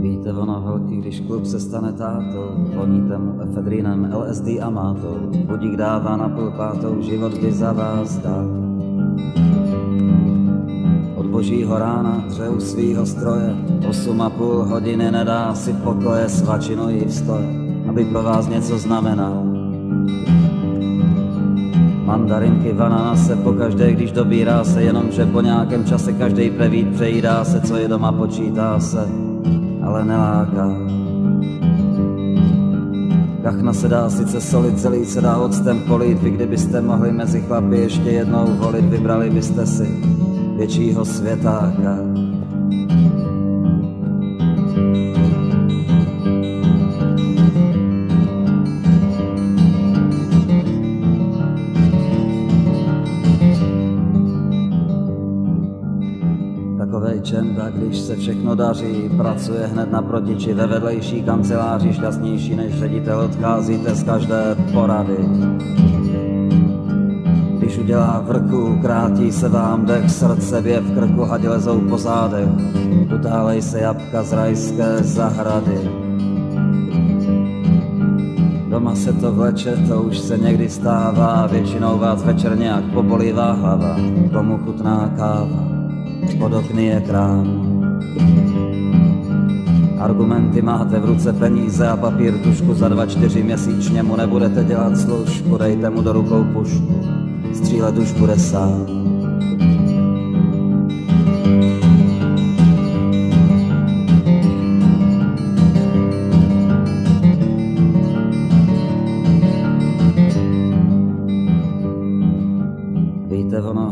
Víte, ono holky, když klub se stane tátou, voníte mu efedrinem, LSD a mátou, budík dává na půl pátou, život by za vás dal. Od božího rána dřeu svýho stroje, osm a půl hodiny nedá si pokoje, svačinu jí vstoje, aby pro vás něco znamenal. Mandarinky v ananase pokaždé, když dobírá se, jenomže po nějakém čase každý prevít přejídá se, co je doma počítá se, ale neláká. Kachna se dá sice solit, celý se dá octem polít, vy kdybyste mohli mezi chlapy ještě jednou volit, vybrali byste si většího světáka. Takovej čenda, když se všechno daří, pracuje hned na protiči ve vedlejší kanceláři, šťastnější než ředitel, odcházíte z každé porady. Když udělá vrku, krátí se vám dech, srdce bě v krku, hadi lezou po zádech, utálej se jabka z rajské zahrady. Doma se to vleče, to už se někdy stává, většinou vás večer nějak pobolívá hlava, komu chutná káva pod okny je krám. Argumenty máte v ruce peníze a papír tušku za dva čtyři měsíčně mu nebudete dělat služku, dejte mu do rukou pušku, střílet už bude sám.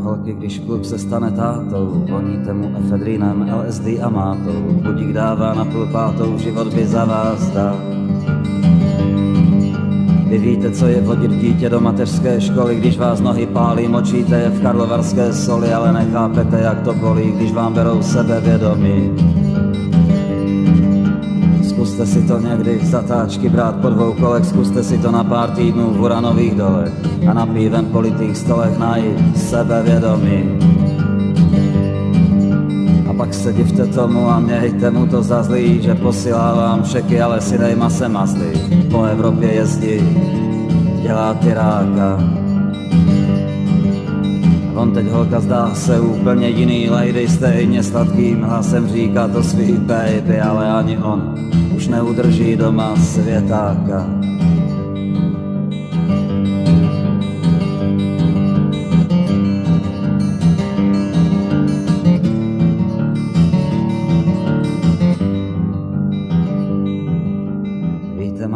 Holky, když klub se stane tátou, voníte mu efedrinem, LSD a mátou, budík dává na půl pátou, život by za vás dal. Vy víte, co je vodit dítě do mateřské školy, když vás nohy pálí, močíte je v karlovarské soli, ale nechápete, jak to bolí, když vám berou sebevědomí. Zkuste si to někdy zatáčky brát po dvou kolech, zkuste si to na pár týdnů v uranových dolech a na pívem politých stolech najít sebevědomí. A pak se divte tomu a mějte mu to za zlý, že posílávám šeky, ale si dejma se mazlí. Po Evropě jezdí, dělá tyráka. On teď holka zdá se úplně jiný lady, stejně sladkým hlasem říká to svý baby, ale ani on už neudrží doma světáka.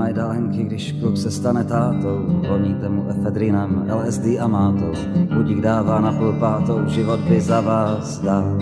Víte, majdálenky, když kluk se stane tátou, voníte mu efedrinem, LSD a mátou, budík dává na půl pátou, život by za vás dal.